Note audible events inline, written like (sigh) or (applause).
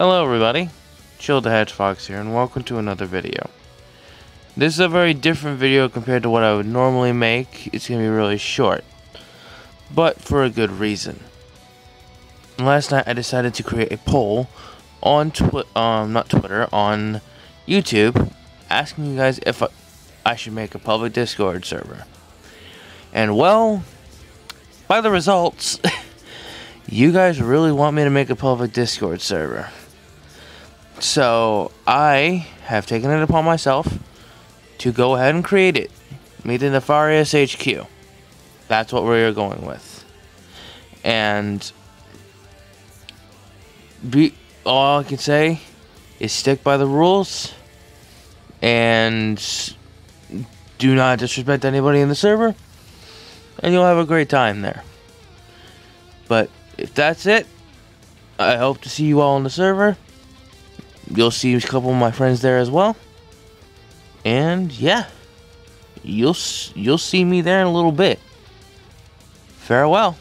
Hello everybody, Chilled the Hedgefox here and welcome to another video. This is a very different video compared to what I would normally make. It's going to be really short, but for a good reason. Last night I decided to create a poll on Twi um not Twitter, on YouTube asking you guys if I, I should make a public Discord server. And well, by the results, (laughs) you guys really want me to make a public Discord server. So, I have taken it upon myself to go ahead and create it. Meet the Nefarious HQ. That's what we're going with. And be all I can say is stick by the rules and do not disrespect anybody in the server and you'll have a great time there. But if that's it, I hope to see you all on the server. You'll see a couple of my friends there as well. And yeah, you'll you'll see me there in a little bit. Farewell.